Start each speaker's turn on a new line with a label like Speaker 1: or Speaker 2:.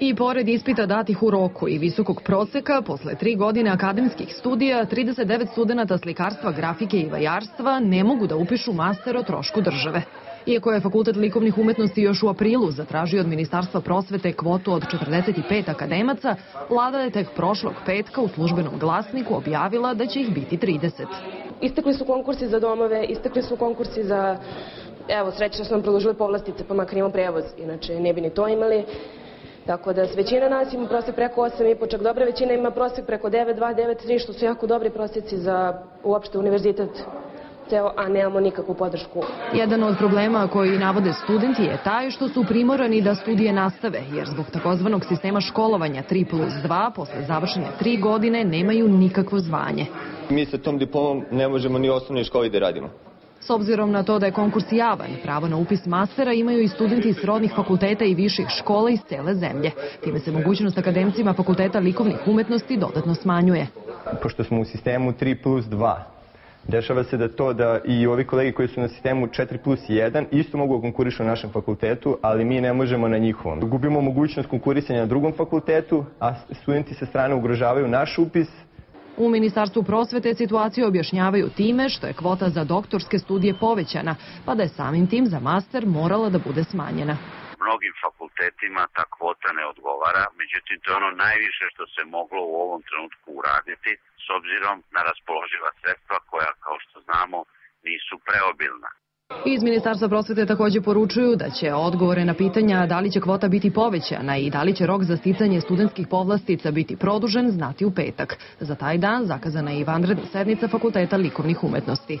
Speaker 1: I pored ispita datih u roku i visokog proseka, posle tri godine akademskih studija, 39 studenta slikarstva, grafike i vajarstva ne mogu da upišu master o trošku države. Iako je Fakultet likovnih umetnosti još u aprilu zatražio od Ministarstva prosvete kvotu od 45 akademaca, vlada je tek prošlog petka u službenom glasniku objavila da će ih biti 30.
Speaker 2: Istekli su konkursi za domove, istekli su konkursi za, evo, srećno smo nam produžili povlastice, pa makar imamo prevoz, inače ne bi ni to imali. Tako da većina nas ima prosek preko 8,5, čak dobra većina ima prosek preko 9,2, 9,3, što su jako dobri prosjeci za uopšte univerzitet ceo, a nemamo nikakvu podršku.
Speaker 1: Jedan od problema koji navode studenti je taj što su primorani da studije nastave, jer zbog takozvanog sistema školovanja 3 plus 2 posle završene 3 godine nemaju nikakvo zvanje.
Speaker 3: Mi sa tom diplomom ne možemo ni u osnovnoj školi da radimo.
Speaker 1: S obzirom na to da je konkurs javan, pravo na upis mastera imaju i studenti iz srodnih fakulteta i viših škola iz cele zemlje. Time se mogućnost akademcima fakulteta likovnih umetnosti dodatno smanjuje.
Speaker 3: Pošto smo u sistemu 3 plus 2, Dešava se da to da i ovi kolegi koji su na sistemu 4 plus 1 isto mogu da konkurišu na našem fakultetu, ali mi ne možemo na njihovom. Gubimo mogućnost konkurisanja na drugom fakultetu, a studenti sa strane ugrožavaju naš upis,
Speaker 1: U Ministarstvu prosvete situaciju objašnjavaju time što je kvota za doktorske studije povećana, pa da je samim tim za master morala da bude smanjena.
Speaker 4: Mnogim fakultetima ta kvota ne odgovara, međutim to je ono najviše što se moglo u ovom trenutku uraditi s obzirom na raspoloživa sredstva koja, kao što znamo, nisu preobilna.
Speaker 1: Iz Ministarstva prosvete takođe poručuju da će odgovore na pitanja da li će kvota biti povećana i da li će rok za sticanje studentskih povlastica biti produžen znati u petak. Za taj dan zakazana je i vanredna sednica Fakulteta likovnih umetnosti.